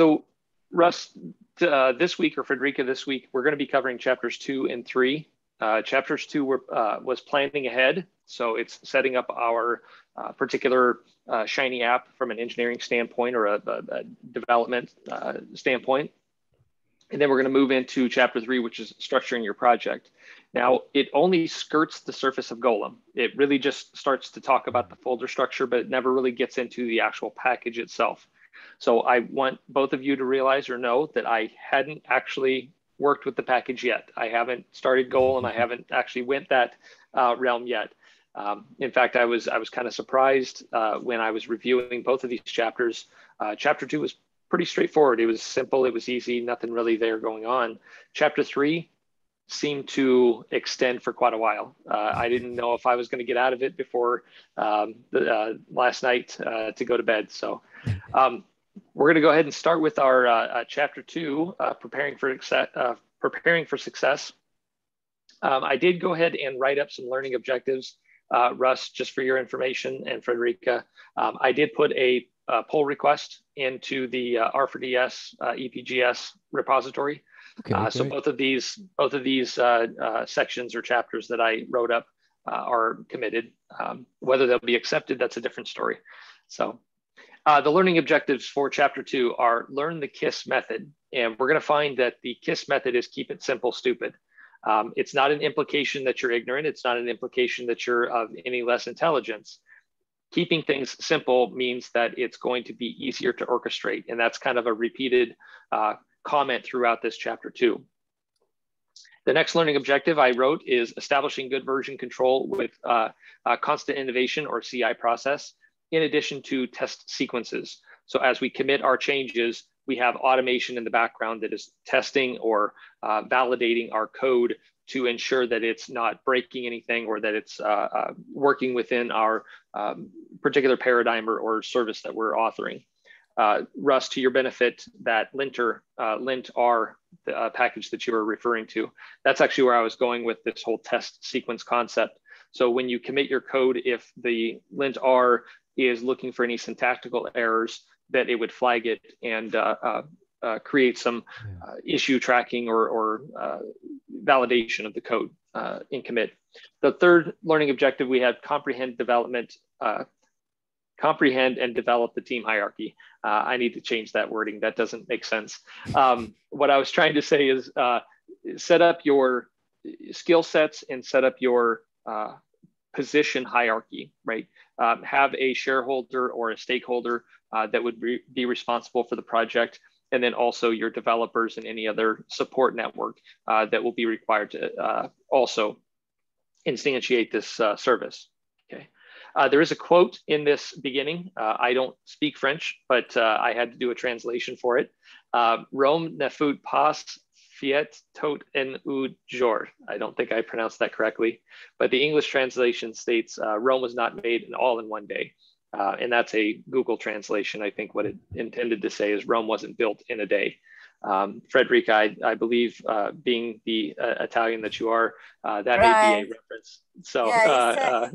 so Russ, uh, this week or Frederica this week, we're going to be covering chapters two and three. Uh, chapters two were, uh, was planning ahead. So it's setting up our uh, particular uh, Shiny app from an engineering standpoint or a, a, a development uh, standpoint. And then we're going to move into chapter three, which is structuring your project. Now, it only skirts the surface of Golem. It really just starts to talk about the folder structure, but it never really gets into the actual package itself. So I want both of you to realize or know that I hadn't actually worked with the package yet. I haven't started Golem I haven't actually went that uh, realm yet. Um, in fact, I was I was kind of surprised uh, when I was reviewing both of these chapters. Uh, chapter two was pretty straightforward. It was simple. It was easy. Nothing really there going on. Chapter three seemed to extend for quite a while. Uh, I didn't know if I was going to get out of it before um, the, uh, last night uh, to go to bed. So um, we're going to go ahead and start with our uh, uh, chapter two, uh, preparing for preparing for success. Um, I did go ahead and write up some learning objectives, Russ, just for your information, and Frederica. Um, I did put a, a, pull request into the R4DS EPGS repository. Okay, uh, so both of these both of these uh, uh, sections or chapters that I wrote up uh, are committed. Um, whether they'll be accepted, that's a different story. So uh, the learning objectives for chapter two are learn the KISS method. And we're going to find that the KISS method is keep it simple, stupid. Um, it's not an implication that you're ignorant. It's not an implication that you're of any less intelligence. Keeping things simple means that it's going to be easier to orchestrate. And that's kind of a repeated uh, comment throughout this chapter too. The next learning objective I wrote is establishing good version control with uh, constant innovation or CI process, in addition to test sequences. So as we commit our changes, we have automation in the background that is testing or uh, validating our code to ensure that it's not breaking anything or that it's uh, uh, working within our um, particular paradigm or, or service that we're authoring uh, Russ, to your benefit, that linter, uh, lintr the, uh, package that you were referring to, that's actually where I was going with this whole test sequence concept. So when you commit your code, if the lintr is looking for any syntactical errors, that it would flag it and uh, uh, uh, create some issue tracking or, or validation of the code in commit. The third learning objective, we had comprehend development comprehend and develop the team hierarchy. Uh, I need to change that wording. That doesn't make sense. Um, what I was trying to say is uh, set up your skill sets and set up your uh, position hierarchy, right? Um, have a shareholder or a stakeholder uh, that would re be responsible for the project. And then also your developers and any other support network uh, that will be required to uh, also instantiate this service. Uh, there is a quote in this beginning. Uh, I don't speak French, but uh, I had to do a translation for it. Uh, Rome ne fut pas fiat tot en un jour. I don't think I pronounced that correctly, but the English translation states uh, Rome was not made in all in one day. Uh, and that's a Google translation. I think what it intended to say is Rome wasn't built in a day. Um, Frederica, I, I believe, being the Italian that you are, that right. may be a reference. So, yeah,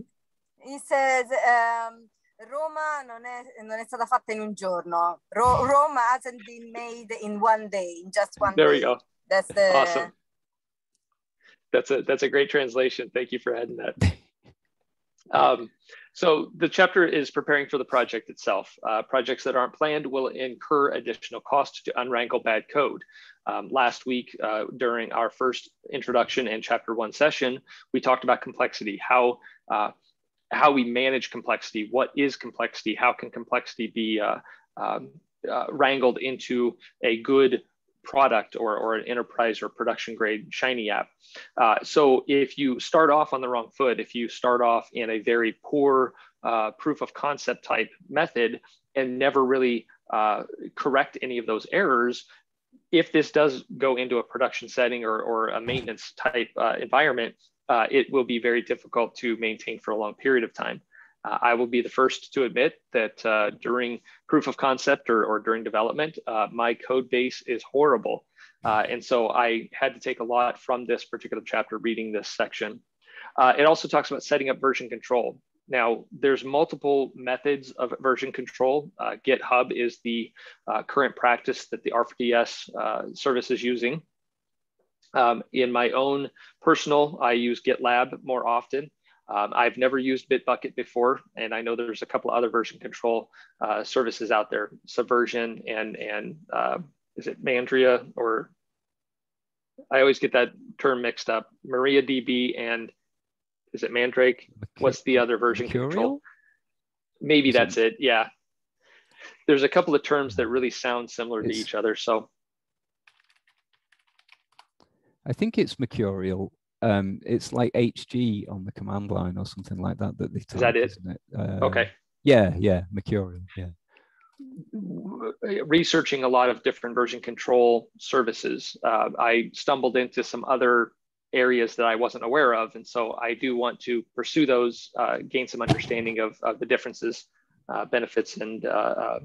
says um, Roma non è, non è, stata fatta in un giorno. Ro- Roma hasn't been made in one day, in just one there day. There we go. That's the awesome. That's a that's a great translation. Thank you for adding that. Um, so the chapter is preparing for the project itself. Uh, projects that aren't planned will incur additional cost to unwrangle bad code. Um, last week, uh, during our first introduction and chapter one session, we talked about complexity, how uh, how we manage complexity. What is complexity? How can complexity be uh, um, uh, wrangled into a good product or, or an enterprise or production grade Shiny app? Uh, so if you start off on the wrong foot, if you start off in a very poor uh, proof of concept type method and never really uh, correct any of those errors, if this does go into a production setting or, or a maintenance type uh, environment, uh, it will be very difficult to maintain for a long period of time. Uh, I will be the first to admit that uh, during proof of concept or, or during development, uh, my code base is horrible. Uh, and so I had to take a lot from this particular chapter reading this section. Uh, it also talks about setting up version control. now, there's multiple methods of version control. GitHub is the current practice that the RDS uh, service is using. Um, in my own personal, I use GitLab more often. Um, I've never used Bitbucket before, and I know there's a couple other version control uh, services out there, Subversion and and uh, is it Mandria or I always get that term mixed up. MariaDB and is it Mandrake? What's the other version Mercurial? control? Maybe is that's it? it? Yeah. There's a couple of terms that really sound similar it's, to each other. So I think it's Mercurial. Um, it's like HG on the command line or something like that. That they type, is that it? it? Uh, okay. Yeah, yeah, Mercurial. Yeah researching a lot of different version control services, uh, I stumbled into some other areas that I wasn't aware of. And so I do want to pursue those, uh, gain some understanding of, of the differences, uh, benefits, and uh, uh,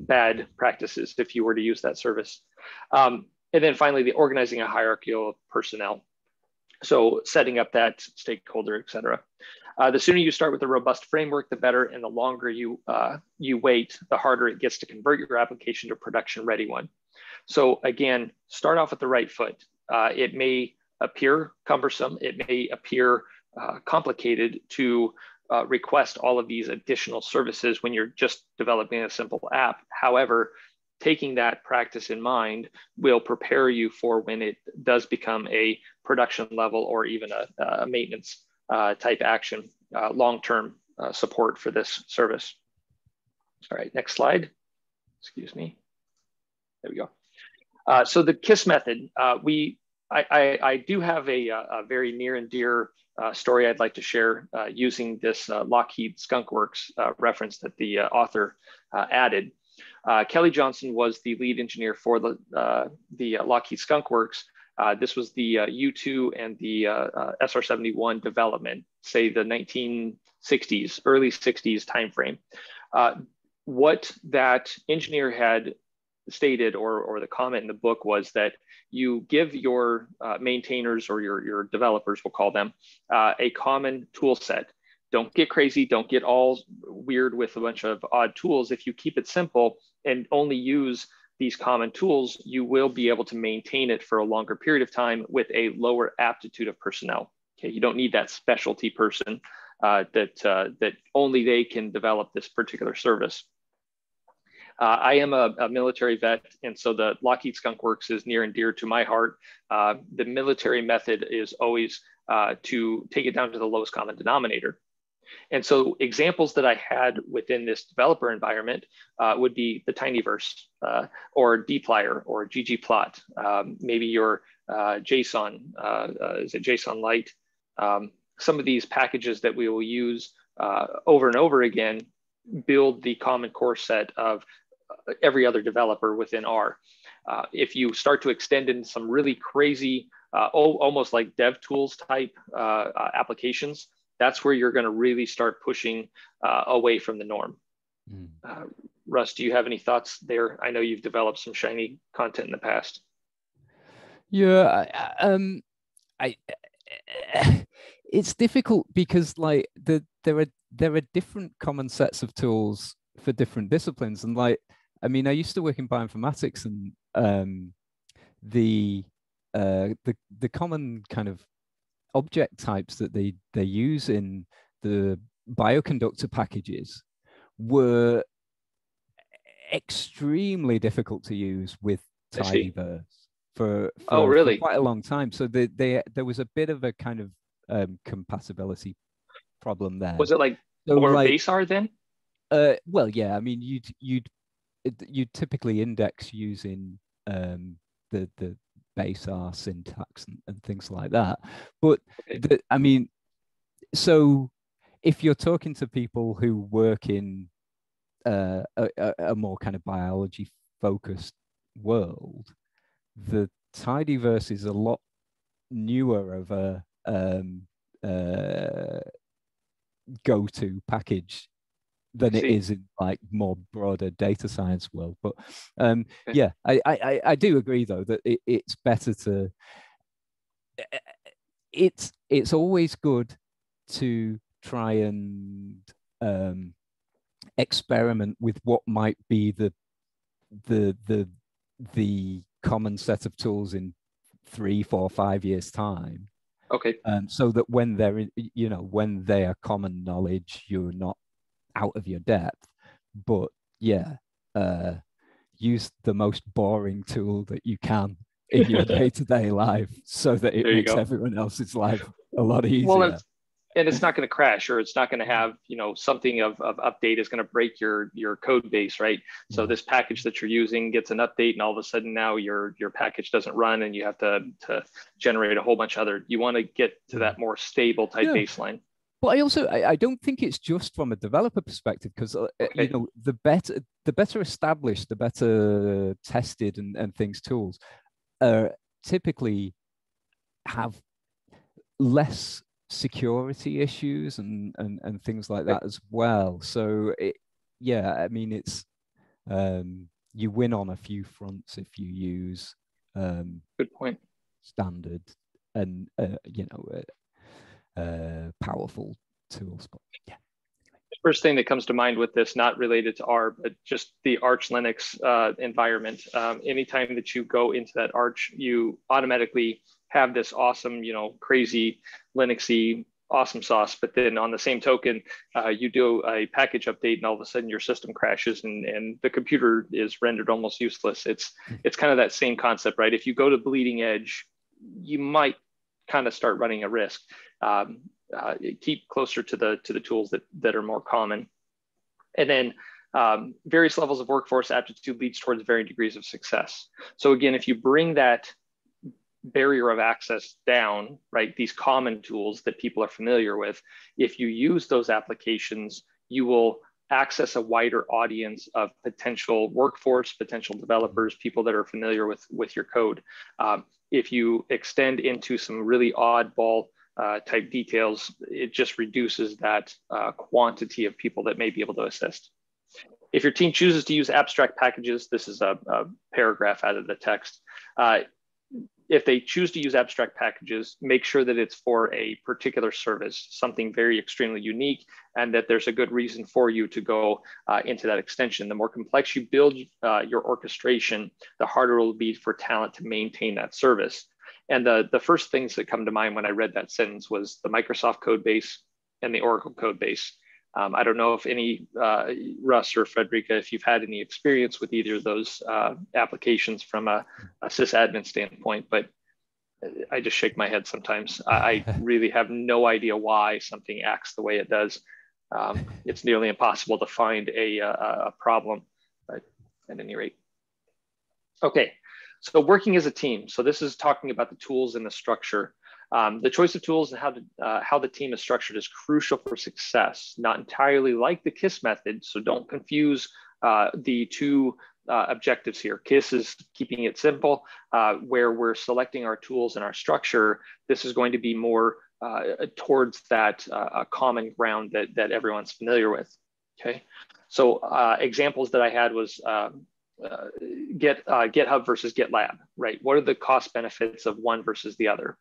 bad practices if you were to use that service. Um, and then finally, the organizing a hierarchy of personnel. So setting up that stakeholder, et cetera. Uh, the sooner you start with a robust framework, the better, and the longer you, uh, you wait, the harder it gets to convert your application to production ready one. So again, start off with the right foot. Uh, it may appear cumbersome, it may appear uh, complicated to uh, request all of these additional services when you're just developing a simple app. However, taking that practice in mind will prepare you for when it does become a production level or even a, a maintenance uh, type action, uh, long-term uh, support for this service. All right, next slide. Excuse me. There we go. Uh, so the KISS method, uh, we, I, I, I, do have a, a, very near and dear uh, story I'd like to share using this Lockheed Skunk Skunkworks reference that the author added. Kelly Johnson was the lead engineer for the, the Lockheed Skunkworks, uh, this was the uh, U2 and the uh, uh SR-71 development, say the 1960s, early 60s timeframe. Uh, what that engineer had stated, or, or the comment in the book, was that you give your uh, maintainers or your, your developers, we'll call them, a common tool set. Don't get crazy, don't get all weird with a bunch of odd tools. If you keep it simple and only use these common tools, you will be able to maintain it for a longer period of time with a lower aptitude of personnel. Okay, you don't need that specialty person uh, that, uh, that only they can develop this particular service. Uh, I am a, a, military vet, and so the Lockheed Skunk Works is near and dear to my heart. Uh, the military method is always uh, to take it down to the lowest common denominator. And so examples that I had within this developer environment uh, would be the tidyverse uh, or dplyr or ggplot, um, maybe your uh, JSON, uh, uh, is it jsonlite? Um, some of these packages that we will use uh, over and over again build the common core set of every other developer within R. if you start to extend in some really crazy, almost like dev tools type applications, that's where you're going to really start pushing uh, away from the norm. Mm. Uh, Russ, do you have any thoughts there? I know you've developed some shiny content in the past. Yeah, um, I, it's difficult because like the there are there are different common sets of tools for different disciplines, and like I mean, I used to work in bioinformatics, and um, the uh, the the common kind of object types that they they use in the bioconductor packages were extremely difficult to use with tidyverse for, for, oh really? for quite a long time. So they, they there was a bit of a kind of um, compatibility problem there. Was it like so more like, base R then? uh, well yeah i mean you'd you'd you'd typically index using um, the the base R syntax and, and things like that. But the, I mean, so if you're talking to people who work in uh, a, a, more kind of biology focused world, the tidyverse is a lot newer of a um, uh, go-to package than it is in like more broader data science world. But um, yeah, I, I I do agree though that it, it's better to. It's it's always good to try and um, experiment with what might be the the the the common set of tools in three, four, five years time. Okay. Um, so that when they're in, you know when they are common knowledge, you're not out of your depth. But yeah, uh, use the most boring tool that you can in your day-to-day life so that it makes everyone else's life a lot easier. Well, and it's not going to crash or it's not going to have you know something of, of update is going to break your your code base right so mm-hmm. this package that you're using gets an update and all of a sudden now your your package doesn't run and you have to to generate a whole bunch of other you want to get to that more stable type yeah. baseline but I also I, I, don't think it's just from a developer perspective because uh, okay. you know the better the better established, the better tested and, and things tools, uh, typically have less security issues and, and, and things like that as well. So it, yeah, I mean, it's, um, you win on a few fronts if you use um, good point standard and uh, you know uh, powerful tools. But yeah. First thing that comes to mind with this, not related to R, but just the Arch Linux uh, environment. Um, anytime that you go into that Arch, you automatically have this awesome, you know, crazy Linuxy awesome sauce. But then on the same token, uh, you do a package update and all of a sudden your system crashes and, and the computer is rendered almost useless. It's, hmm. it's kind of that same concept, right? If you go to bleeding edge, you might kind of start running a risk. Um, uh, keep closer to the, to the tools that, that are more common. And then um, various levels of workforce aptitude leads towards varying degrees of success. So again, if you bring that barrier of access down, right? These common tools that people are familiar with. If you use those applications, you will access a wider audience of potential workforce, potential developers, people that are familiar with, with your code. Um, if you extend into some really oddball uh, type details, it just reduces that uh, quantity of people that may be able to assist. If your team chooses to use abstract packages, this is a, a paragraph out of the text. Uh, if they choose to use abstract packages, make sure that it's for a particular service, something very extremely unique, and that there's a good reason for you to go uh, into that extension. The more complex you build uh, your orchestration, the harder it will be for talent to maintain that service. And the, the first things that come to mind when I read that sentence was the Microsoft code base and the Oracle code base. Um, I don't know if any, uh, Russ or Frederica, if you've had any experience with either of those uh, applications from a, a sysadmin standpoint, but I just shake my head sometimes. I, I really have no idea why something acts the way it does. Um, it's nearly impossible to find a, a, a problem, but at any rate. Okay, so working as a team. So this is talking about the tools and the structure. Um, the choice of tools and how, to, uh, how the team is structured is crucial for success, not entirely like the KISS method. So don't confuse uh, the two uh, objectives here. KISS is keeping it simple, uh, where we're selecting our tools and our structure. This is going to be more uh, towards that uh, common ground that, that everyone's familiar with. Okay, so examples that I had was um, Get GitHub versus GitLab, right? What are the cost benefits of one versus the other?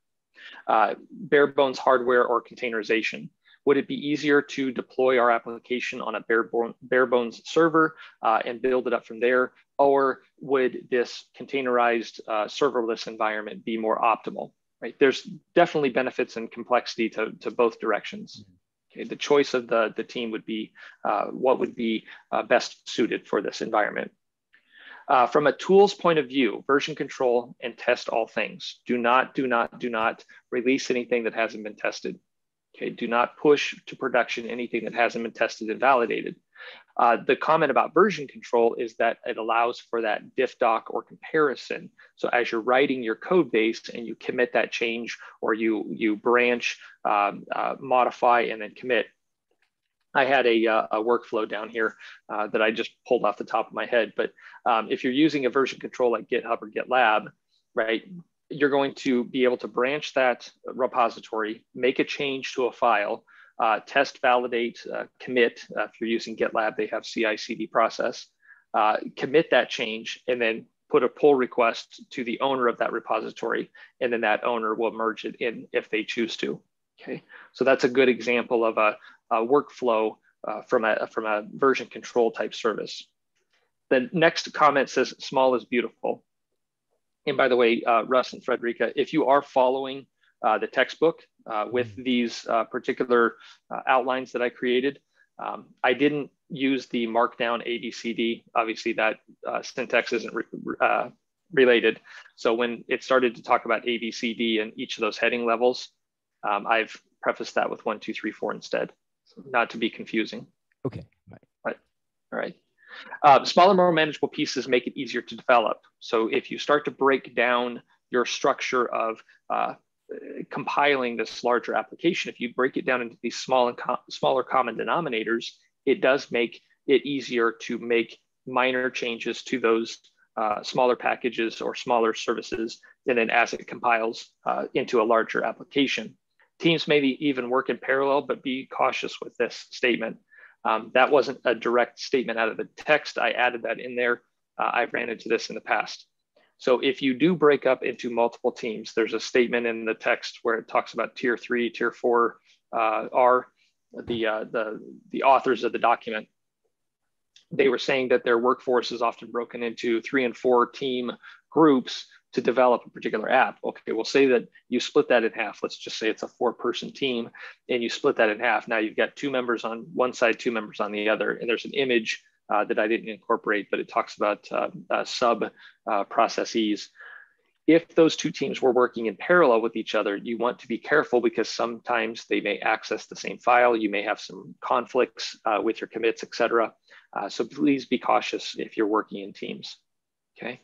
Uh, bare bones hardware or containerization? Would it be easier to deploy our application on a bare, bare bones server uh, and build it up from there? Or would this containerized uh, serverless environment be more optimal? Right? There's definitely benefits and complexity to, to both directions. Okay, the choice of the, the team would be uh, what would be uh, best suited for this environment. Uh, from a tools point of view, version control and test all things. Do not, do not, do not release anything that hasn't been tested. Okay, do not push to production anything that hasn't been tested and validated. Uh, the comment about version control is that it allows for that diff doc or comparison. So as you're writing your code base and you commit that change or you, you branch, um, uh, modify, and then commit, I had a, uh, a workflow down here uh, that I just pulled off the top of my head. But um, if you're using a version control like GitHub or GitLab, right, you're going to be able to branch that repository, make a change to a file, uh, test, validate, uh, commit. Uh, if you're using GitLab, they have CI/CD process. Uh, commit that change, and then put a pull request to the owner of that repository, and then that owner will merge it in if they choose to. Okay, so that's a good example of a workflow uh, from, a, from a version control type service. The next comment says small is beautiful. And by the way, uh, Russ and Frederica, if you are following uh, the textbook uh, with mm-hmm. these uh, particular uh, outlines that I created, um, I didn't use the markdown ABCD. Obviously, that uh, syntax isn't re related. So when it started to talk about ABCD and each of those heading levels, um, I've prefaced that with one, two, three, four instead, not to be confusing. Okay, right. Right. All right. Uh, smaller, more manageable pieces make it easier to develop. So if you start to break down your structure of uh, compiling this larger application, if you break it down into these small and smaller common denominators, it does make it easier to make minor changes to those uh, smaller packages or smaller services, and then as it compiles uh, into a larger application. Teams maybe even work in parallel, but be cautious with this statement. Um, that wasn't a direct statement out of the text. I added that in there. Uh, I've ran into this in the past. So if you do break up into multiple teams, there's a statement in the text where it talks about tier three, tier four uh, are the, uh, the, the authors of the document. They were saying that their workforce is often broken into three and four team groups to develop a particular app. Okay, we'll say that you split that in half. Let's just say it's a four person team and you split that in half. Now you've got two members on one side, two members on the other. And there's an image uh, that I didn't incorporate, but it talks about uh, uh, sub uh, processes. If those two teams were working in parallel with each other, you want to be careful because sometimes they may access the same file. You may have some conflicts uh, with your commits, etc. Uh, so please be cautious if you're working in teams. Okay.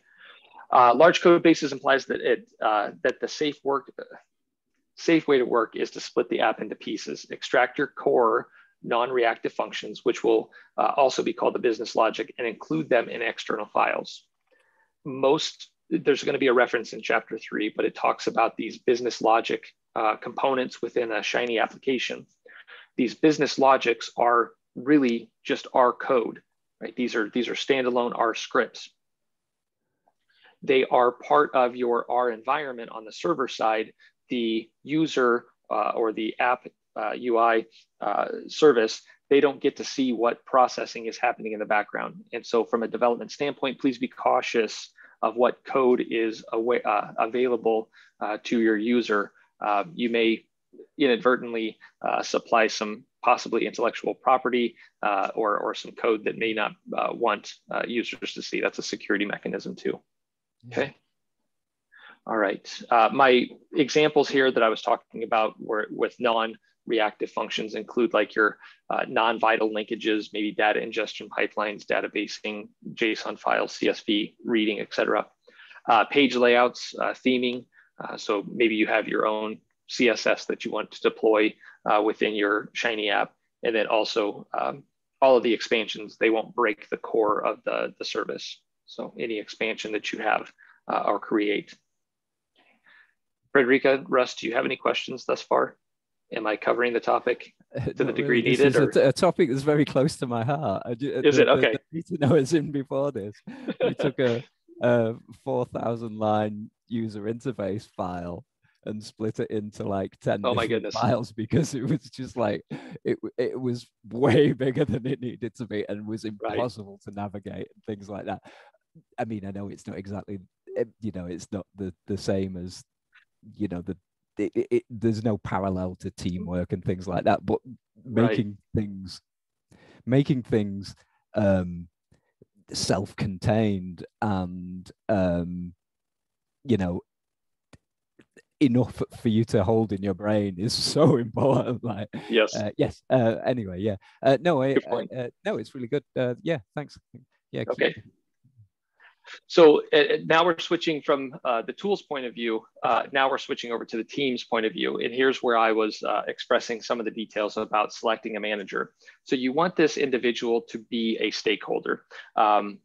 Uh, large code bases implies that it uh, that the safe work safe way to work is to split the app into pieces. Extract your core non-reactive functions, which will uh, also be called the business logic, and include them in external files. Most there's going to be a reference in chapter three, but it talks about these business logic uh, components within a Shiny application. These business logics are really just R code, right? These are these are standalone R scripts they are part of your R environment on the server side. The user uh, or the app uh, UI uh, service, they don't get to see what processing is happening in the background. And so from a development standpoint, please be cautious of what code is uh, available uh, to your user. Uh, you may inadvertently supply some possibly intellectual property or, or some code that may not want users to see. That's a security mechanism too. Okay. All right. Uh, my examples here that I was talking about were with non-reactive functions include like your uh, non-vital linkages, maybe data ingestion pipelines, databasing, JSON files, CSV reading, etc. Uh, page layouts, uh, theming. Uh, so maybe you have your own CSS that you want to deploy uh, within your Shiny app. And then also um, all of the expansions, they won't break the core of the, the service. So any expansion that you have uh, or create. Frederica, Russ, do you have any questions thus far? Am I covering the topic to the degree really. needed? This is a, a, topic that's very close to my heart. Is the, it okay? The, the to know it's in before this. We took a, a four thousand line user interface file and split it into like 10 oh my goodness. files because it was just like it, it was way bigger than it needed to be and was impossible right. to navigate and things like that I mean, I know it's not exactly, eh, you know, it's not the the same as, you know, the it, it, there's no parallel to teamwork and things like that. But making right. things, making things um, self-contained and um, you know enough for you to hold in your brain is so important like yes. uh, yes uh, anyway yeah. Uh, no I, I uh, no it's really good. Uh, yeah thanks. Yeah okay. keep, so uh, now we're switching from uh, the tools point of view. Uh, now we're switching over to the team's point of view. And here's where I was uh, expressing some of the details about selecting a manager. So you want this individual to be a stakeholder. Um,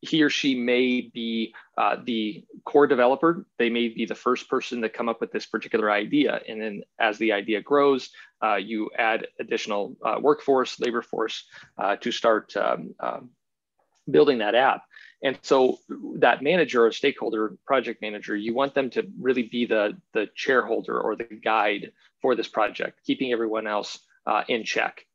he or she may be uh, the core developer. They may be the first person to come up with this particular idea. And then as the idea grows, uh, you add additional workforce, labor force to start um, building that app. And so that manager or stakeholder, project manager, you want them to really be the, the chairholder or the guide for this project, keeping everyone else uh, in check.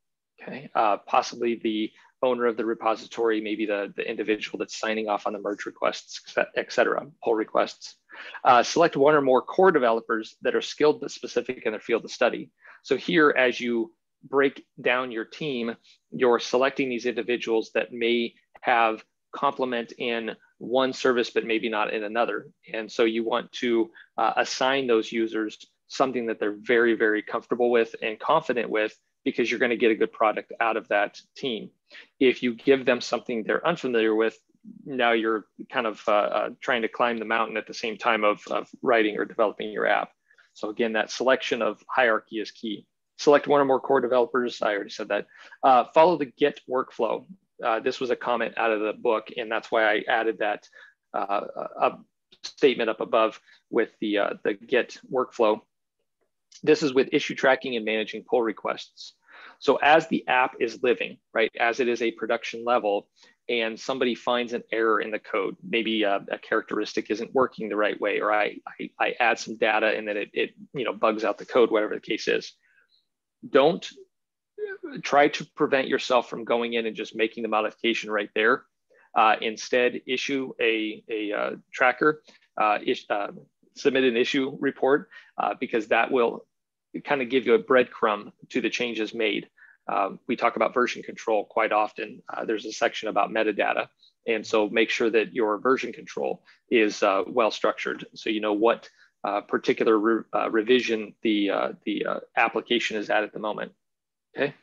Okay, uh, possibly the owner of the repository, maybe the, the individual that's signing off on the merge requests, et cetera, pull requests. Uh, select one or more core developers that are skilled but specific in their field of study. So here, as you break down your team, you're selecting these individuals that may have complement in one service, but maybe not in another. And so you want to uh, assign those users something that they're very, very comfortable with and confident with because you're going to get a good product out of that team. If you give them something they're unfamiliar with, now you're kind of uh, uh, trying to climb the mountain at the same time of, of writing or developing your app. So again, that selection of hierarchy is key. Select one or more core developers. I already said that. Uh, follow the Git workflow. Uh, this was a comment out of the book, and that's why I added that uh, statement up above with the, uh, the Git workflow. This is with issue tracking and managing pull requests. So as the app is living, right, as it is a production level, and somebody finds an error in the code, maybe a, a characteristic isn't working the right way, or I, I, I add some data and then it, it you know bugs out the code, whatever the case is. Don't try to prevent yourself from going in and just making the modification right there. Uh, instead, issue a, a uh, tracker, uh, uh, submit an issue report, uh, because that will kind of give you a breadcrumb to the changes made. Um, we talk about version control quite often. Uh, there's a section about metadata. And so make sure that your version control is well structured so you know what particular re revision the, the application is at at the moment. Okay.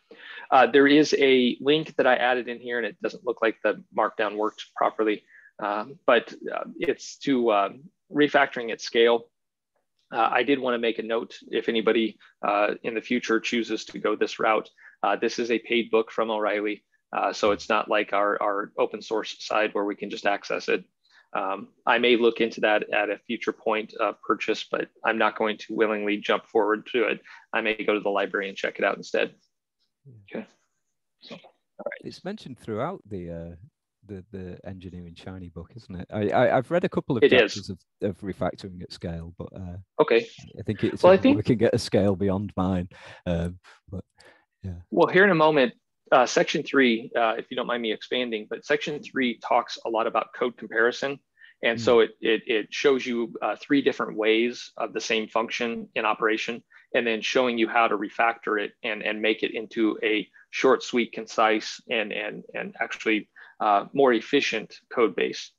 Uh, there is a link that I added in here and it doesn't look like the markdown worked properly, um, but uh, it's to um, refactoring at scale. Uh, I did want to make a note if anybody uh, in the future chooses to go this route. Uh, this is a paid book from O'Reilly, uh, so it's not like our, our open source side where we can just access it. Um, I may look into that at a future point of purchase, but I'm not going to willingly jump forward to it. I may go to the library and check it out instead. Okay. So, all right. It's mentioned throughout the uh, the the engineering shiny book, isn't it? I, I have read a couple of it chapters of, of, refactoring at scale, but uh, okay, I think it's well, I think we can get a scale beyond mine. Um, but yeah. Well, here in a moment, uh, section three, uh, if you don't mind me expanding, but section three talks a lot about code comparison. And mm. so it, it, it shows you uh, three different ways of the same function in operation and then showing you how to refactor it and, and make it into a short, sweet, concise, and, and, and actually uh, more efficient code base.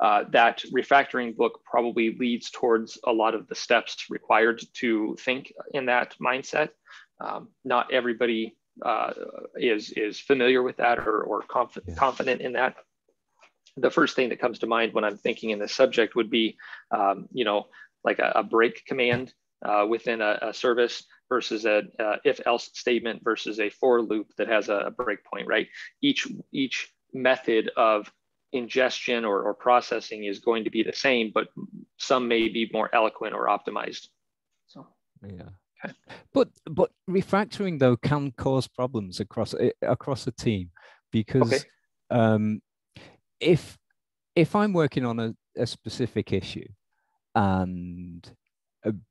Uh, that refactoring book probably leads towards a lot of the steps required to think in that mindset. Um, not everybody uh, is, is familiar with that or, or conf yeah. confident in that. The first thing that comes to mind when I'm thinking in this subject would be, um, you know, like a, a break command uh, within a, a, service versus a, a, if else statement versus a for loop that has a breakpoint, right? Each, each method of ingestion or, or processing is going to be the same, but some may be more eloquent or optimized. So, yeah. Okay. But but refactoring though can cause problems across eh, across a team because okay. um, if if I'm working on a, a specific issue and uh,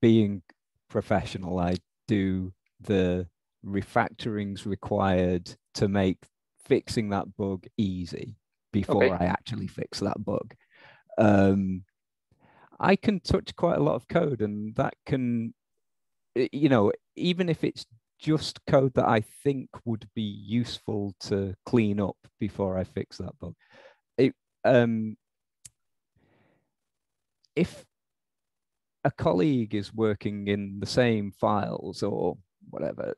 being professional, I do the refactorings required to make fixing that bug easy before okay. I actually fix that bug. Um, I can touch quite a lot of code, and that can, you know, even if it's just code that I think would be useful to clean up before I fix that bug. It, um, if a colleague is working in the same files or whatever,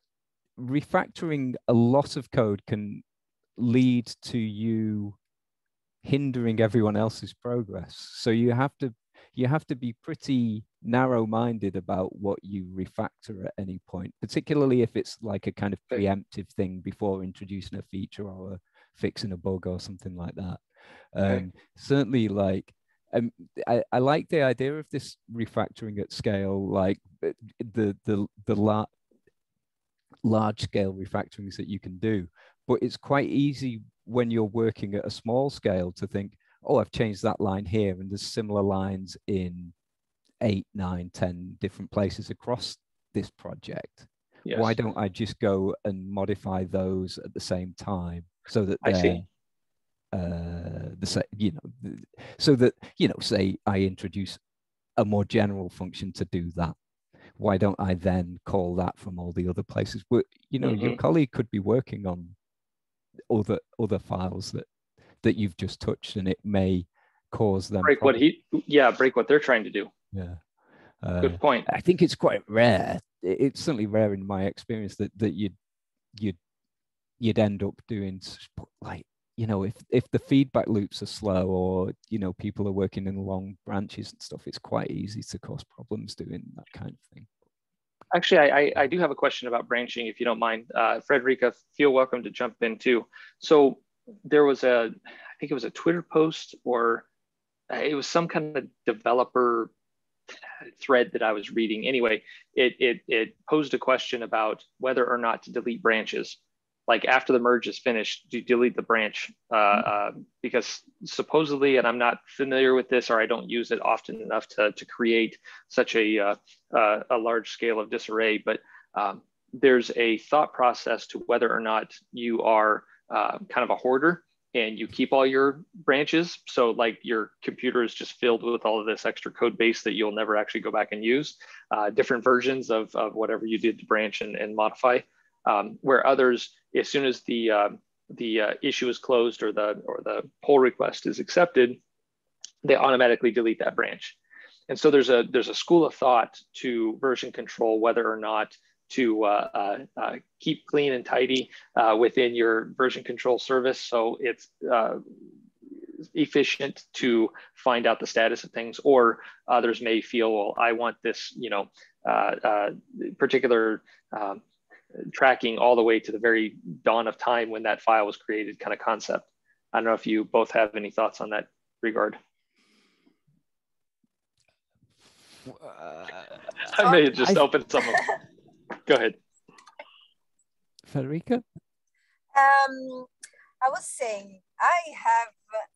refactoring a lot of code can lead to you hindering everyone else's progress. So you have to you have to be pretty narrow-minded about what you refactor at any point, particularly if it's like a kind of preemptive thing before introducing a feature or fixing a bug or something like that. Um, okay. Certainly, like um, I, I like the idea of this refactoring at scale, like uh, the the the la- large scale refactorings that you can do. But it's quite easy when you're working at a small scale to think, oh, I've changed that line here, and there's similar lines in eight, nine, ten different places across this project. Yes. Why don't I just go and modify those at the same time so that they're uh, the you know, so that you know, say I introduce a more general function to do that. Why don't I then call that from all the other places? But you know, mm-hmm. your colleague could be working on other other files that that you've just touched, and it may cause them break problems. what he yeah break what they're trying to do. Yeah, uh, good point. I think it's quite rare. It's certainly rare in my experience that that you'd you'd you'd end up doing like you know if if the feedback loops are slow or you know people are working in long branches and stuff it's quite easy to cause problems doing that kind of thing Actually, I, I do have a question about branching, if you don't mind. Uh, Frederica, feel welcome to jump in too. So there was a, I think it was a Twitter post or uh, it was some kind of developer thread that I was reading. Anyway, it, it, it posed a question about whether or not to delete branches like after the merge is finished, do you delete the branch? Uh, mm-hmm. uh, because supposedly, and I'm not familiar with this or I don't use it often enough to, to create such a, uh, uh, a large scale of disarray, but um, there's a thought process to whether or not you are uh, kind of a hoarder and you keep all your branches. So like your computer is just filled with all of this extra code base that you'll never actually go back and use, uh, different versions of, of whatever you did to branch and, and modify um, where others, as soon as the uh, the uh, issue is closed or the or the pull request is accepted, they automatically delete that branch. And so there's a there's a school of thought to version control whether or not to uh, uh, uh keep clean and tidy uh, within your version control service, so it's uh, efficient to find out the status of things. Or others may feel, well, I want this, you know, particular um, tracking all the way to the very dawn of time when that file was created kind of concept. I don't know if you both have any thoughts on that regard. Uh, I may have just I, opened some of Go ahead. Federica? Um, I was saying, I have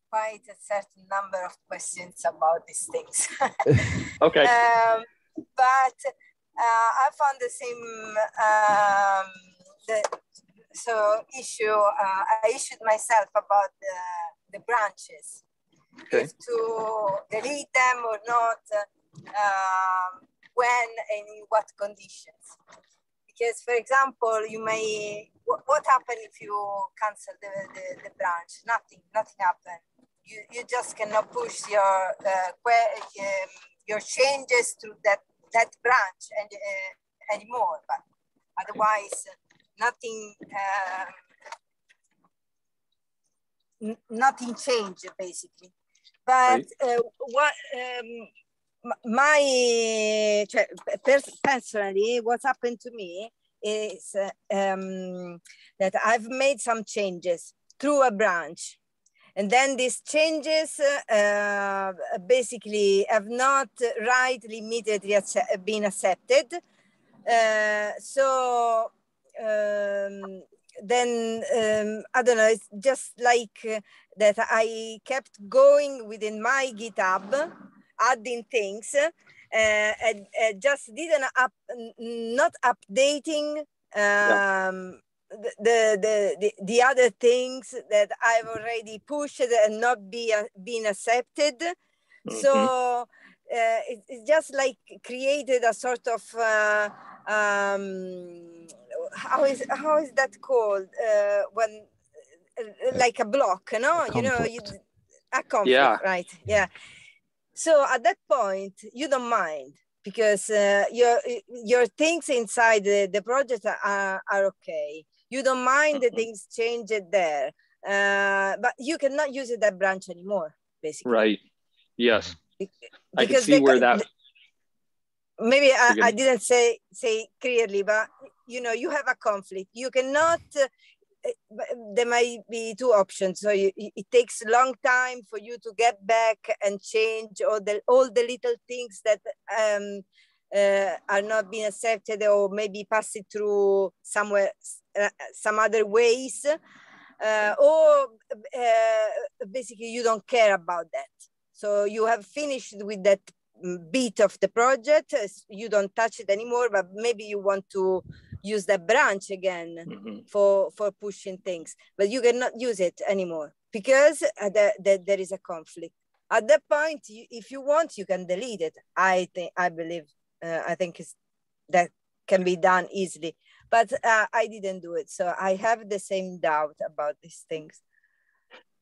quite a certain number of questions about these things. okay. Um, but I found the same um, the, so issue. Uh, I issued myself about the, the branches, okay. if to delete them or not, um, when and in what conditions. Because, for example, you may what, what happen if you cancel the, the, the branch? Nothing, nothing happened. You, you just cannot push your uh, um, your changes to that that branch and, uh, anymore. But otherwise, nothing um, nothing changed basically. But uh, what um, my personally, what happened to me is um, that I've made some changes through a branch and then these changes uh, basically have not rightly immediately been accepted. Uh, so um, then um, I don't know, it's just like that I kept going within my GitHub, adding things, uh, and, just didn't up, not updating um, yeah the, the, the, the other things that I've already pushed and not be, uh, being accepted. Mm-hmm. So uh, it, it's just like created a sort of, uh, um, how, is, how is that called? Uh, when, uh, like a block, no? A you know, you, a conflict, yeah. right? Yeah. So at that point, you don't mind because uh, your your things inside the, the project are, are okay you don't mind the mm-hmm. things change it there uh, but you cannot use it that branch anymore basically. Right. Yes. I can see where that maybe I, I, didn't say say clearly but you know you have a conflict. You cannot uh, there might be two options. So you, it takes a long time for you to get back and change all the all the little things that um, uh, are not being accepted or maybe pass it through somewhere some other ways uh, or uh, basically you don't care about that. So you have finished with that bit of the project, you don't touch it anymore, but maybe you want to use that branch again mm-hmm. for, for pushing things, but you cannot use it anymore because uh, the, the, there is a conflict. At that point, you, if you want, you can delete it. I think, I believe, uh, I think that can be done easily but uh, I didn't do it. So I have the same doubt about these things.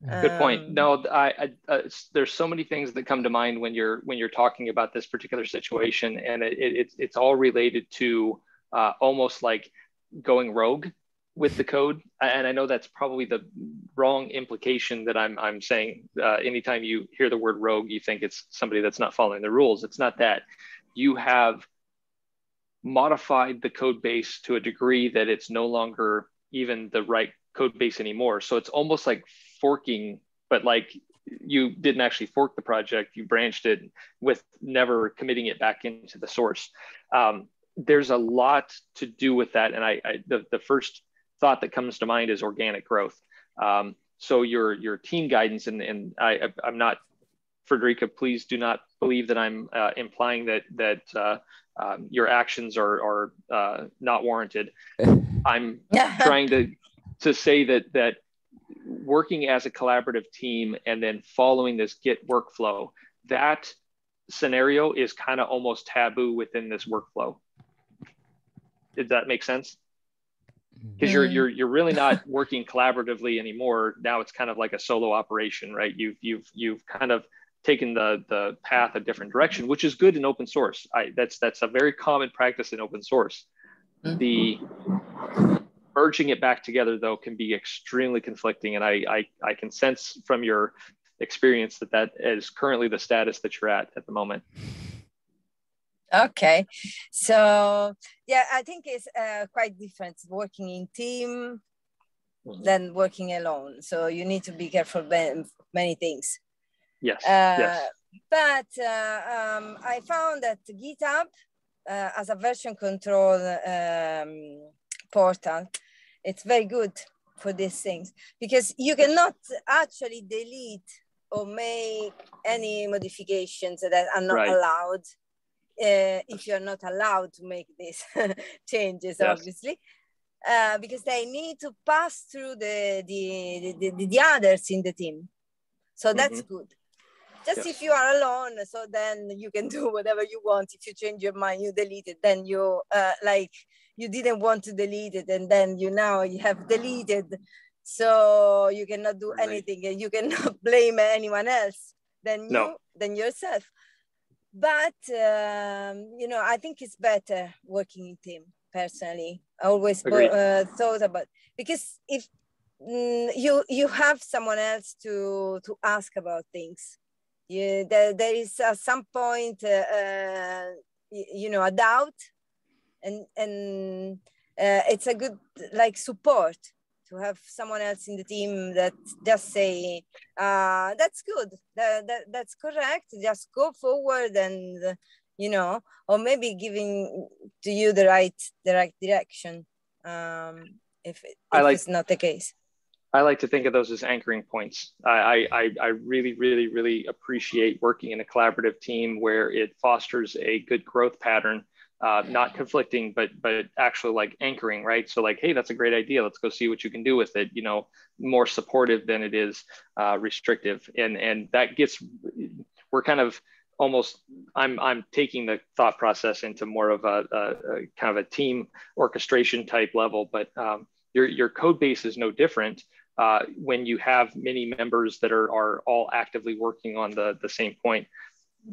Good point. Um, no, I, I uh, there's so many things that come to mind when you're when you're talking about this particular situation, and it, it it's it's all related to uh, almost like going rogue with the code. And I know that's probably the wrong implication that I'm I'm saying. Uh, anytime you hear the word rogue, you think it's somebody that's not following the rules. It's not that. You have modified the code base to a degree that it's no longer even the right code base anymore. So it's almost like forking, but like you didn't actually fork the project, you branched it with never committing it back into the source. Um, there's a lot to do with that. And I, I, the, the first thought that comes to mind is organic growth. Um, so your, your team guidance, and, and I, I'm not, Frederica, please do not believe that I'm uh, implying that, that uh, um, your actions are, are uh, not warranted. I'm trying to, to say that, that working as a collaborative team and then following this Git workflow, that scenario is kind of almost taboo within this workflow. Did that make sense? Because you're you're you're really not working collaboratively anymore. Now it's kind of like a solo operation, right? You've you've you've kind of taken the the path a different direction, which is good in open source. I, that's that's a very common practice in open source. Mm-hmm. The merging it back together though can be extremely conflicting, and I, I I can sense from your experience that that is currently the status that you're at at the moment. Okay, so yeah, I think it's uh, quite different working in team mm-hmm. than working alone. So you need to be careful many things. Yes. Uh, yes. But uh, um, I found that GitHub uh, as a version control um, portal, it's very good for these things because you cannot actually delete or make any modifications that are not right. allowed uh, if you're not allowed to make these changes, yes. obviously. Uh, because they need to pass through the, the, the, the, others in the team. So that's mm-hmm. good just if you are alone so then you can do whatever you want. If you change your mind you delete it. Then you uh, like you didn't want to delete it and then you now you have deleted. So you cannot do right. anything and you cannot blame anyone else than you no. than yourself. But um, you know i think it's better working in team personally. I always uh, thought about because if mm, you you have someone else to to ask about things you, there, there is at some point, uh, uh, you know, a doubt, and and uh, it's a good like support to have someone else in the team that just say, uh, "That's good, that, that that's correct. Just go forward," and you know, or maybe giving to you the right the right direction. Um, if, if like, it's not the case. I like to think of those as anchoring points. I, I, I really, really, really appreciate working in a collaborative team where it fosters a good growth pattern, uh, not conflicting, but but actually like anchoring, right? So like, hey, that's a great idea. Let's go see what you can do with it. You know, more supportive than it is uh, restrictive, and and that gets we're kind of almost I'm I'm taking the thought process into more of a, a, a kind of a team orchestration type level, but um, your your code base is no different uh, when you have many members that are, are all actively working on the, the same point.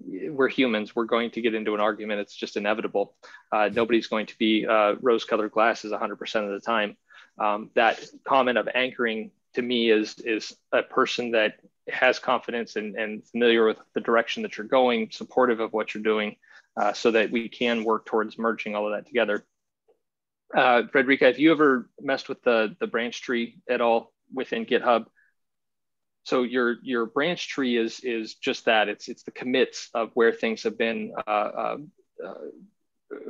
We're humans, we're going to get into an argument. It's just inevitable. Uh, nobody's going to be uh, rose colored glasses 100% of the time. Um, that comment of anchoring to me is, is a person that has confidence and, and familiar with the direction that you're going, supportive of what you're doing, uh, so that we can work towards merging all of that together. Uh, Frederica, have you ever messed with the, the branch tree at all? Within GitHub. So your your branch tree is is just that. It's it's the commits of where things have been uh, uh,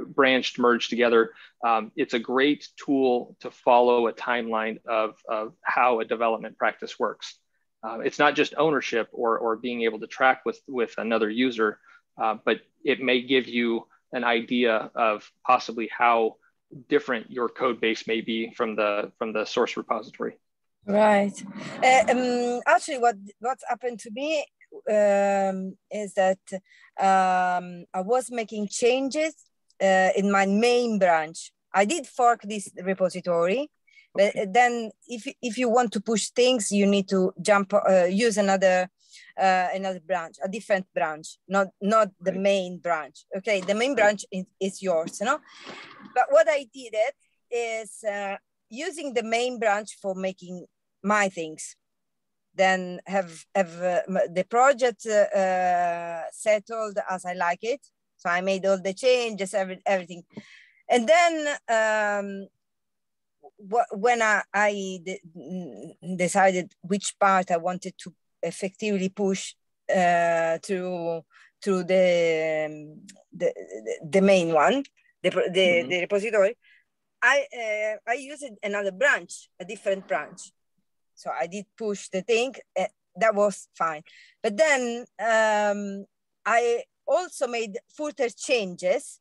branched, merged together. Um, it's a great tool to follow a timeline of, of how a development practice works. Uh, it's not just ownership or, or being able to track with, with another user, uh, but it may give you an idea of possibly how different your code base may be from the from the source repository. Right. Uh, um, actually, what what's happened to me um, is that um, I was making changes uh, in my main branch. I did fork this repository, but then if, if you want to push things, you need to jump, uh, use another uh, another branch, a different branch, not not the right. main branch. Okay, the main branch is, is yours, you know. But what I did it is uh, using the main branch for making my things then have have uh, the project uh, uh, settled as I like it. So I made all the changes, every, everything, and then um, when I, I decided which part I wanted to effectively push uh, through through the, um, the the main one, the the, mm -hmm. the repository, I uh, I used another branch, a different branch. So I did push the thing. Uh, that was fine. But then um, I also made further changes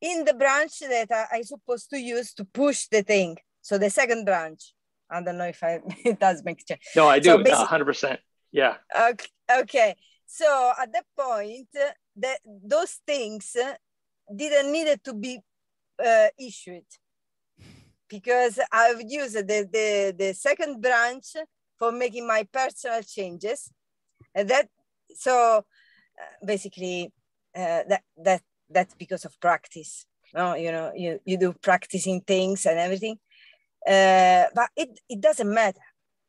in the branch that I, I supposed to use to push the thing. So the second branch. I don't know if I, it does make sense. No, I do. So 100%. Yeah. Okay. okay. So at that point, the, those things didn't need to be uh, issued because I've used the, the, the second branch for making my personal changes. And that, so uh, basically uh, that, that, that's because of practice. No, you know, you, you do practicing things and everything. Uh, but it, it doesn't matter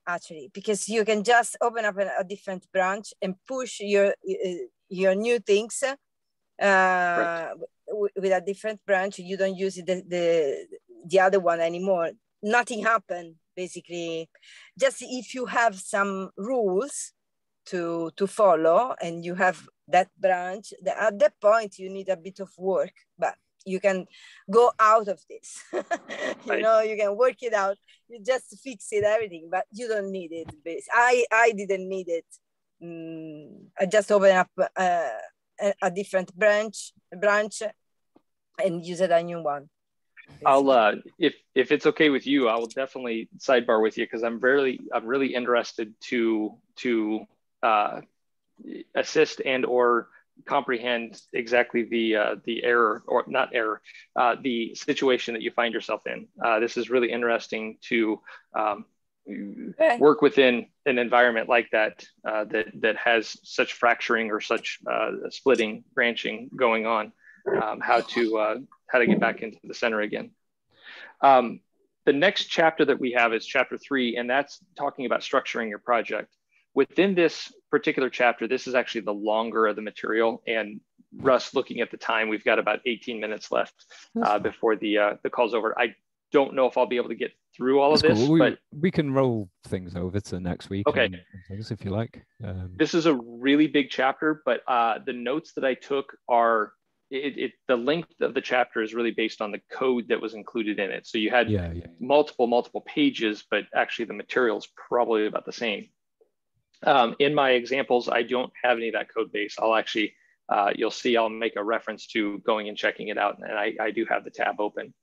actually, because you can just open up a, a different branch and push your, uh, your new things uh, right. with a different branch. You don't use the, the, the other one anymore. Nothing happened basically. Just if you have some rules to to follow and you have that branch, that at that point you need a bit of work, but you can go out of this. you right. know, you can work it out. You just fix it everything, but you don't need it. I I didn't need it. Mm, I just open up uh, a, a different branch branch and use it a new one. I'll uh, if if it's okay with you, I will definitely sidebar with you because I'm really I'm really interested to to uh, assist and or comprehend exactly the uh, the error or not error uh, the situation that you find yourself in. Uh, this is really interesting to um, work within an environment like that uh, that that has such fracturing or such uh, splitting branching going on. Um, how to uh, how to get back into the center again. Um, the next chapter that we have is chapter three, and that's talking about structuring your project. Within this particular chapter, this is actually the longer of the material. And Russ, looking at the time, we've got about 18 minutes left uh, before the uh, the call's over. I don't know if I'll be able to get through all that's of this, cool. we, but we can roll things over to next week. Okay, things if you like. Um, this is a really big chapter, but uh, the notes that I took are it, it, the length of the chapter is really based on the code that was included in it. So you had yeah, yeah. multiple multiple pages, but actually the material is probably about the same. Um, in my examples, I don't have any of that code base. I'll actually uh, you'll see I'll make a reference to going and checking it out, and I, I do have the tab open.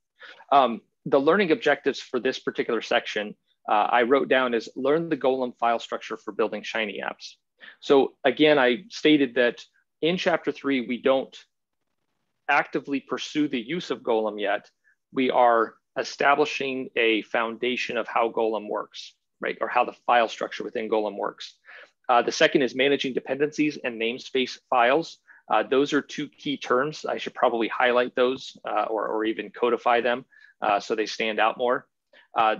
Um, the learning objectives for this particular section uh, I wrote down is learn the Golem file structure for building Shiny apps. So again, I stated that in chapter three, we don't actively pursue the use of Golem yet. We are establishing a foundation of how Golem works, right? Or how the file structure within Golem works. Uh, the second is managing dependencies and namespace files. Uh, those are two key terms. I should probably highlight those uh, or, or even codify them uh, so they stand out more. Uh,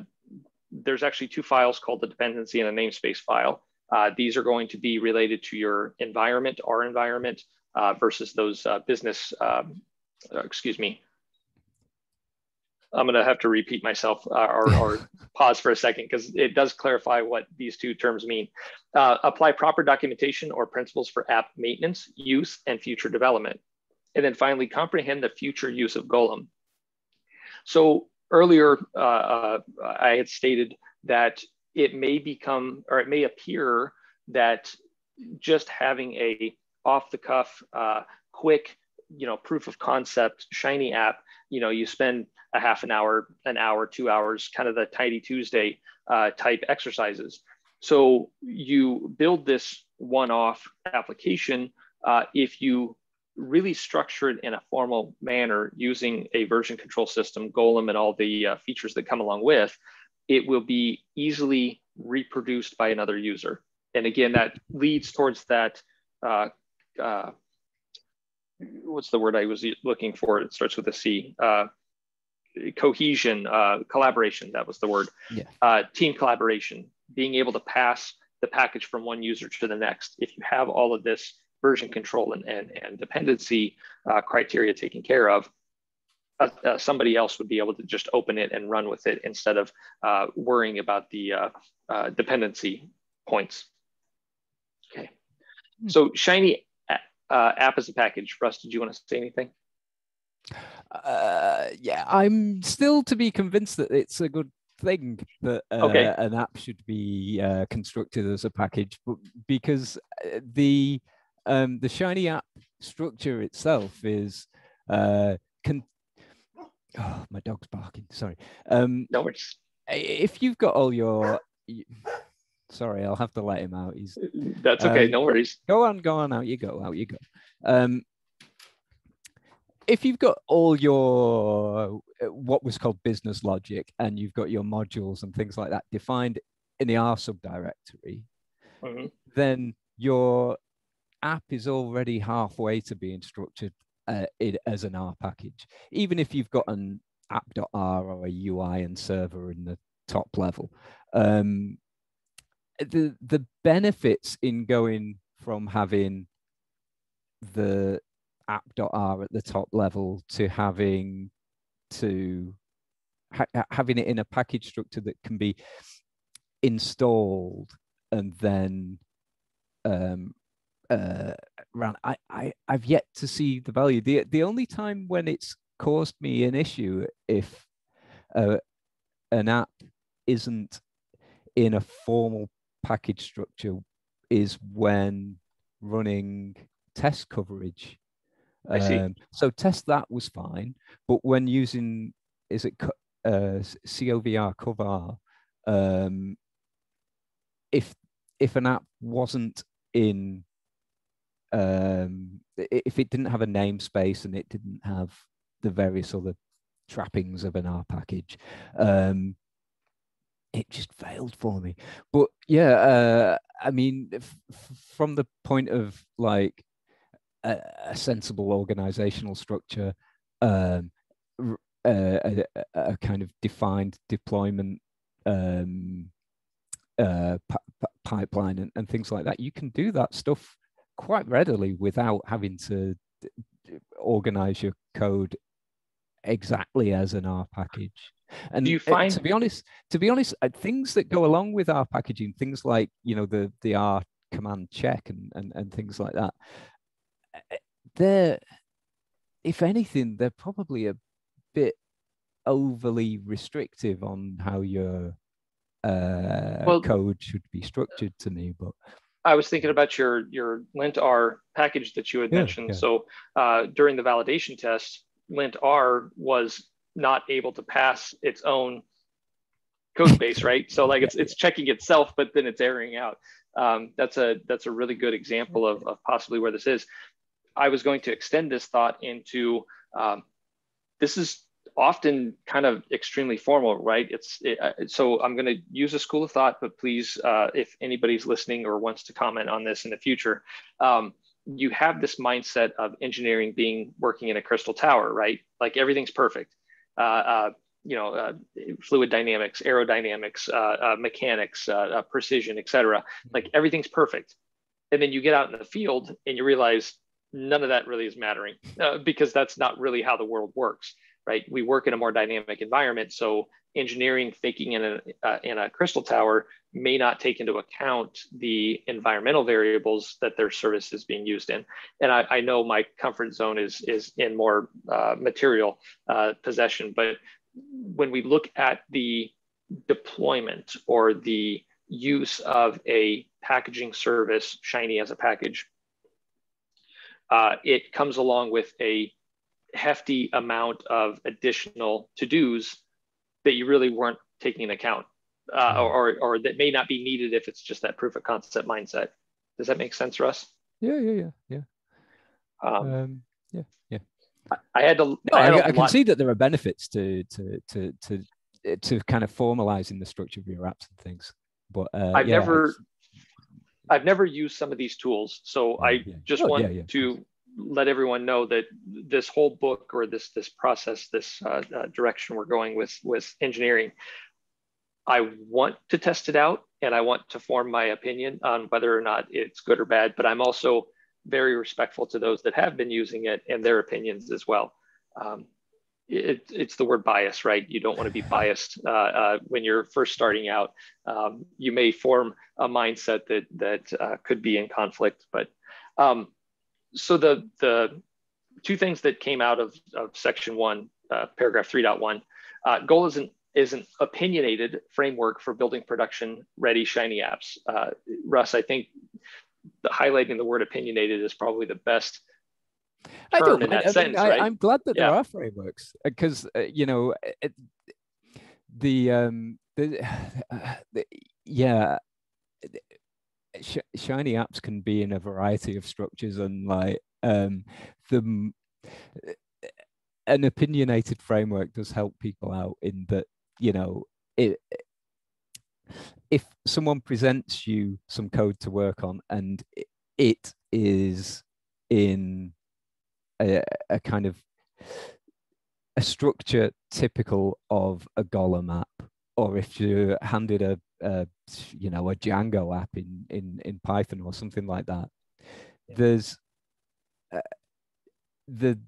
there's actually two files called the dependency and a namespace file. Uh, these are going to be related to your environment, our environment, uh, versus those uh, business, um, uh, excuse me. I'm going to have to repeat myself uh, or, or pause for a second because it does clarify what these two terms mean. Uh, apply proper documentation or principles for app maintenance, use, and future development. And then finally, comprehend the future use of Golem. So earlier, uh, uh, I had stated that it may become, or it may appear that just having a off the cuff, uh, quick, you know, proof of concept Shiny app, you know, you spend a half an hour, an hour, two hours, kind of the Tidy Tuesday uh, type exercises. So you build this one-off application uh, if you really structure it in a formal manner using a version control system, Golem, and all the uh, features that come along with, it will be easily reproduced by another user. And again, that leads towards that, uh, uh, what's the word I was looking for? It starts with a C. Uh, cohesion, uh, collaboration, that was the word. Yeah. Uh, team collaboration, being able to pass the package from one user to the next. If you have all of this version control and, and, and dependency uh, criteria taken care of, uh, uh, somebody else would be able to just open it and run with it instead of uh, worrying about the uh, uh, dependency points. Okay, hmm. so Shiny app as a package. Russ, did you want to say anything? Uh, yeah, I'm still to be convinced that it's a good thing that uh, okay. an app should be uh, constructed as a package, but because the um, the Shiny app structure itself is uh, con- oh, my dog's barking. Sorry. Um, no worries. If you've got all your, sorry, I'll have to let him out. He's that's okay. Um, no worries. Go on, go on. Out you go. Out you go. Um, if you've got all your what was called business logic and you've got your modules and things like that defined in the R subdirectory, mm-hmm. then your app is already halfway to being structured uh, it, as an R package, even if you've got an app.r or a UI and server in the top level. Um, the the benefits in going from having the app.r at the top level to having to ha- having it in a package structure that can be installed and then um, uh. I, I I've yet to see the value. The the only time when it's caused me an issue if uh, an app isn't in a formal package structure is when running test coverage. I see. Um, so test that was fine, but when using is it uh, COVR cover, um, if if an app wasn't in um, if it didn't have a namespace and it didn't have the various other trappings of an R package, um, it just failed for me. But yeah, uh, I mean, f- from the point of like a, a sensible organizational structure, um, a, a, a, kind of defined deployment um, uh, p- p- pipeline and, and things like that, you can do that stuff quite readily without having to organize your code exactly as an R package. And Do you find, to be honest, to be honest, uh, things that go along with R packaging, things like you know the the R command check and and, and things like that, uh, they're if anything, they're probably a bit overly restrictive on how your uh, well, code should be structured to me. But I was thinking about your your lintr package that you had yeah, mentioned. Yeah. So uh, during the validation test, lintr was not able to pass its own code base, right? So like it's it's checking itself, but then it's erroring out. Um, that's a that's a really good example of, of possibly where this is. I was going to extend this thought into um, this is often kind of extremely formal, right? It's it, uh, so I'm going to use a school of thought, but please, uh, if anybody's listening or wants to comment on this in the future, um, you have this mindset of engineering being working in a crystal tower, right? Like everything's perfect. Uh, uh, you know, uh, fluid dynamics, aerodynamics, uh, mechanics, precision, etc. Like everything's perfect. And then you get out in the field and you realize none of that really is mattering because that's not really how the world works right? We work in a more dynamic environment. So engineering thinking in a, uh, in a crystal tower may not take into account the environmental variables that their service is being used in. And I, I know my comfort zone is, is in more uh, material uh, possession, but when we look at the deployment or the use of a packaging service, Shiny as a package, uh, it comes along with a hefty amount of additional to-dos that you really weren't taking into account uh, or, or that may not be needed if it's just that proof of concept mindset. Does that make sense, Russ? Yeah, yeah, yeah, yeah. Um, um, yeah, yeah. I, had to. No, I, I, I can see that there are benefits to to to to to kind of formalizing the structure of your apps and things. But uh, I've yeah, never, I've never used some of these tools, so I yeah. just oh, want yeah, to let everyone know that this whole book or this this process, this uh, uh, direction we're going with with engineering, I want to test it out and I want to form my opinion on whether or not it's good or bad. But I'm also very respectful to those that have been using it and their opinions as well. Um, it, it's the word bias, right? You don't want to be biased uh, uh, when you're first starting out. Um, you may form a mindset that that uh, could be in conflict. But um, so the the two things that came out of, of section one, uh, paragraph 3.1, uh, goal is an is an opinionated framework for building production ready shiny apps. Uh, Russ, I think the, highlighting the word opinionated is probably the best I don't. In that I, sense, I, right? I'm glad that yeah. there are frameworks because uh, you know it, the um the, uh, the yeah sh- shiny apps can be in a variety of structures and like um the an opinionated framework does help people out in that you know it if someone presents you some code to work on and it is in a, a kind of a structure typical of a Golem app, or if you're handed a, a you know a Django app in in in Python or something like that, yeah. there's uh, the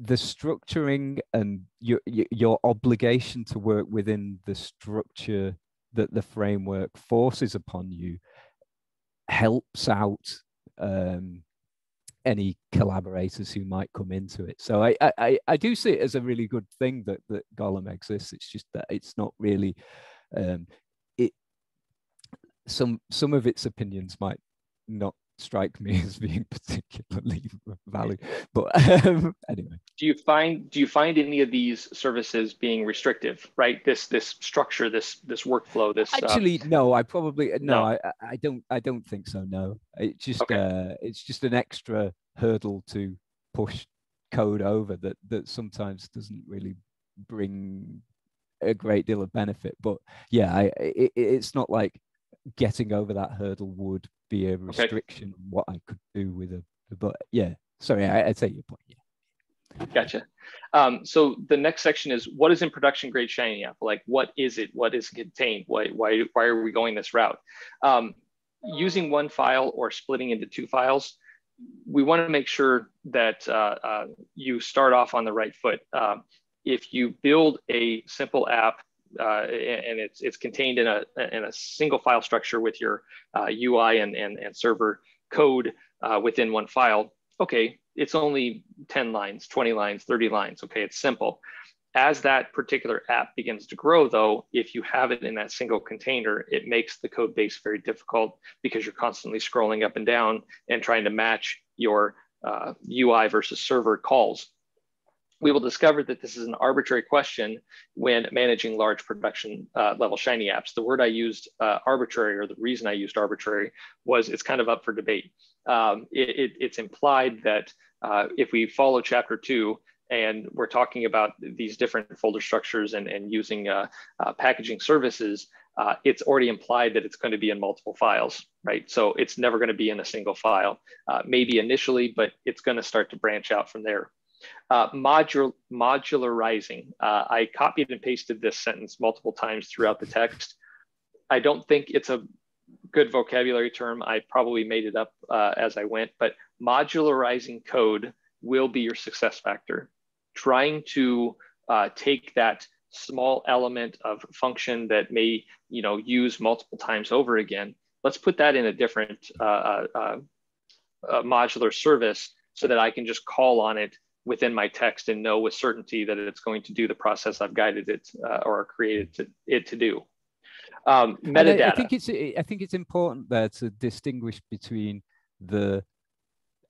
the structuring and your your obligation to work within the structure that the framework forces upon you helps out um, any collaborators who might come into it. So I, I, I do see it as a really good thing that, that Golem exists. It's just that it's not really um, it some some of its opinions might not strike me as being particularly valid. But um, anyway, do you find do you find any of these services being restrictive? Right, this this structure, this this workflow, this uh, actually uh, no. I probably no. no. I I don't I don't think so. No, it's just okay. uh, it's just an extra hurdle to push code over that that sometimes doesn't really bring a great deal of benefit. But yeah, I, it, it's not like getting over that hurdle would be a restriction okay. on what I could do with a. But yeah, sorry, I, I take your point. Yeah. Gotcha. Um, so the next section is what is in production grade Shiny app? Like, what is it? What is contained? Why, why, why are we going this route? Um, using one file or splitting into two files, we want to make sure that uh, uh, you start off on the right foot. Uh, if you build a simple app uh, and it's it's contained in a in a single file structure with your uh, UI and, and and server code uh, within one file. Okay, it's only 10 lines, 20 lines, 30 lines. Okay, it's simple. As that particular app begins to grow, though, if you have it in that single container, it makes the code base very difficult because you're constantly scrolling up and down and trying to match your uh, UI versus server calls we will discover that this is an arbitrary question when managing large production uh, level Shiny apps. The word I used, uh, arbitrary, or the reason I used arbitrary, was it's kind of up for debate. Um, it, it, it's implied that uh, if we follow chapter two, and we're talking about these different folder structures and, and using uh, uh, packaging services, uh, it's already implied that it's going to be in multiple files, right? So it's never going to be in a single file, maybe initially, but it's going to start to branch out from there. Uh, modul modularizing. Uh, I copied and pasted this sentence multiple times throughout the text. I don't think it's a good vocabulary term. I probably made it up uh, as I went, but modularizing code will be your success factor. Trying to uh, take that small element of function that may, you know, use multiple times over again. Let's put that in a different uh, uh, modular service so that I can just call on it within my text and know with certainty that it's going to do the process I've guided it uh, or created to, it to do. Um, metadata. I, I, think it's I think it's important there to distinguish between the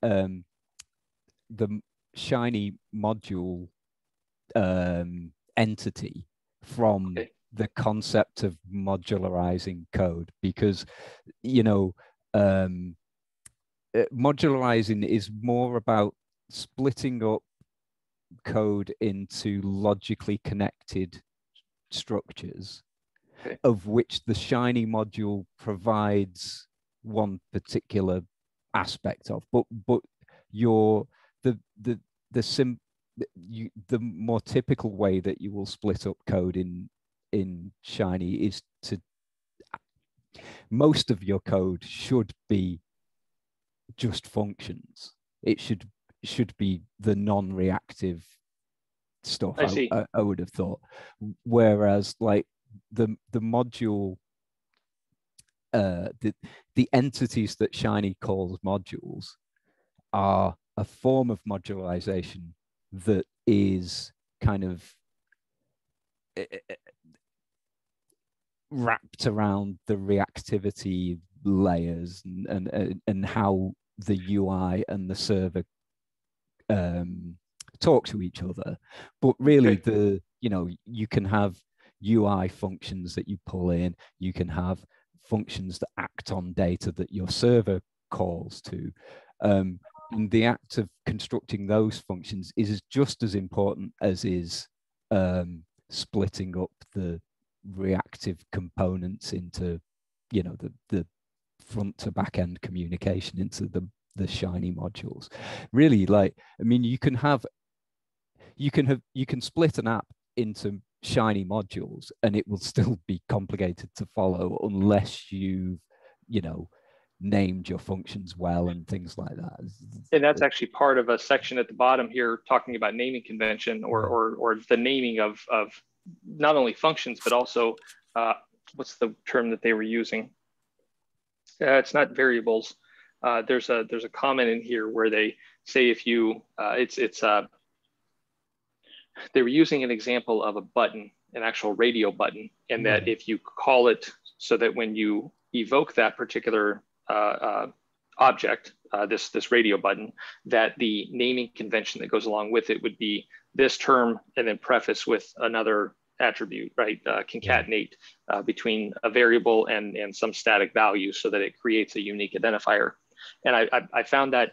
um, the shiny module um, entity from okay. the concept of modularizing code because you know um, uh, modularizing is more about splitting up code into logically connected structures okay. of which the shiny module provides one particular aspect of but but your the the the sim you the more typical way that you will split up code in in shiny is to most of your code should be just functions it should should be the non-reactive stuff I, see. I, I would have thought whereas like the the module uh the the entities that shiny calls modules are a form of modularization that is kind of eh, eh, eh, wrapped around the reactivity layers and, and and how the UI and the server um, talk to each other. But really, the you know you can have UI functions that you pull in. You can have functions that act on data that your server calls to. Um, and the act of constructing those functions is just as important as is um, splitting up the reactive components into, you know, the, the front to back end communication into the, the shiny modules. Really, like, I mean, you can have, you can have, you can split an app into shiny modules and it will still be complicated to follow unless you've, you know, named your functions well and things like that. And that's actually part of a section at the bottom here talking about naming convention or, or, or the naming of, of not only functions, but also uh, what's the term that they were using? Uh, it's not variables. Uh, there's a there's a comment in here where they say if you uh, it's it's uh, they were using an example of a button, an actual radio button, and that mm-hmm. if you call it so that when you evoke that particular uh, uh, object, uh, this, this radio button, that the naming convention that goes along with it would be this term and then preface with another attribute, right? Uh, concatenate uh, between a variable and, and some static value so that it creates a unique identifier. And I, I, I found that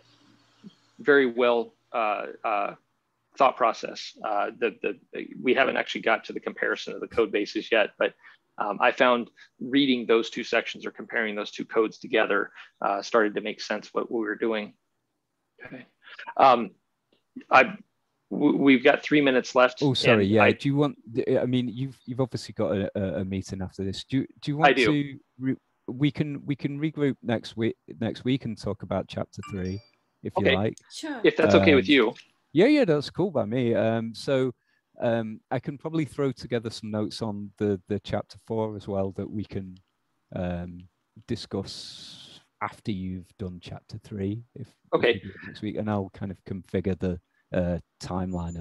very well uh, thought process. the, the, we haven't actually got to the comparison of the code bases yet, but um, I found reading those two sections or comparing those two codes together uh, started to make sense what we were doing. Okay. Um, I, we've got three minutes left. Oh, sorry. Yeah. I, do you want? I mean, you've you've obviously got a, a meeting after this. Do you, do you want do. to? Re, we can we can regroup next week next week and talk about chapter three, if okay. you like. Sure. If that's okay um, with you. Yeah, yeah, that's cool by me. Um, so um, I can probably throw together some notes on the the chapter four as well that we can um, discuss after you've done chapter three, if okay next week, and I'll kind of configure the uh, timeline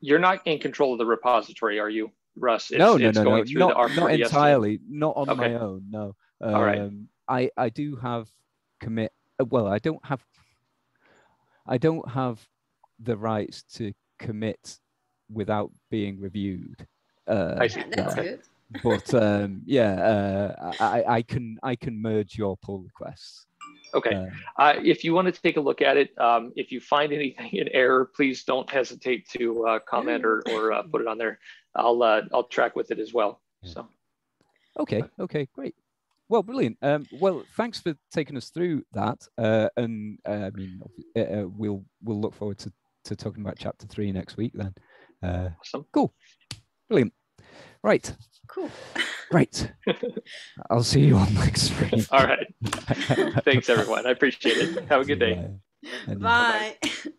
you're not. In, you're not in control of the repository, are you, Russ? It's, no, no, no, no. Not, not entirely. Not on okay. my own. No. All right. Um, I I do have commit. Well, I don't have I don't have the rights to commit without being reviewed. Uh, I see. That's good. but um, yeah, uh, I, I can I can merge your pull requests. Okay. Uh, uh, if you want to take a look at it, um, if you find anything in error, please don't hesitate to uh, comment or, or uh, put it on there. I'll uh, I'll track with it as well. So. Okay. Okay. Great. Well, brilliant. Um, well, thanks for taking us through that. Uh, and uh, I mean, we'll we'll look forward to, to talking about chapter three next week. Then, uh, awesome. Cool. Brilliant. Right. Cool. Great. I'll see you on next week. All right. Thanks, everyone. I appreciate it. Have a good day. Bye.